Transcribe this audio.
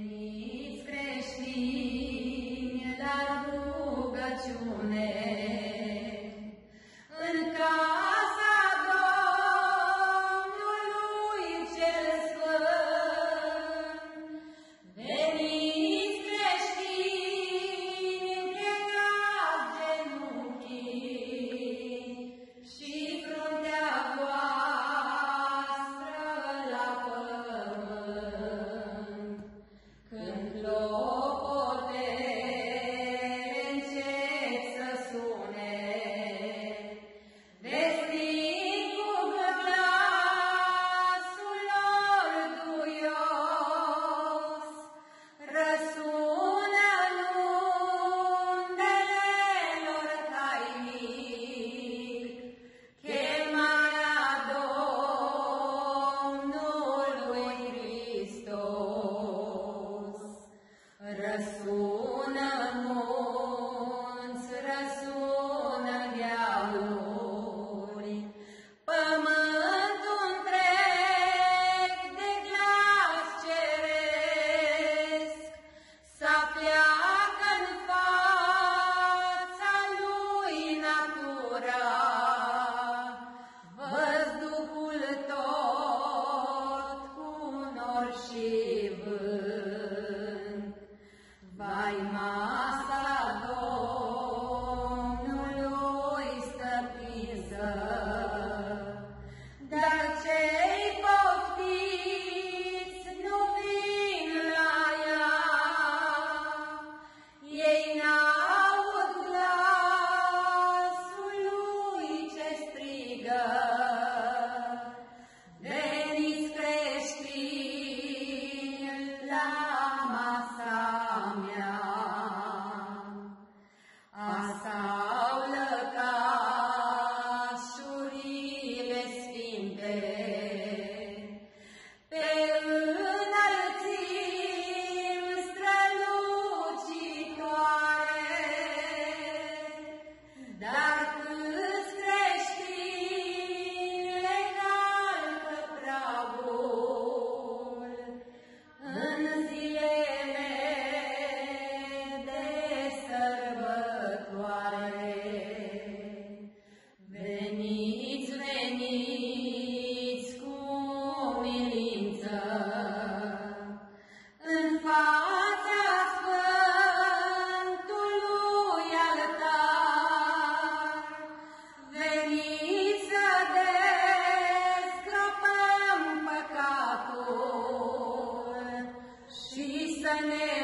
Amen. Sane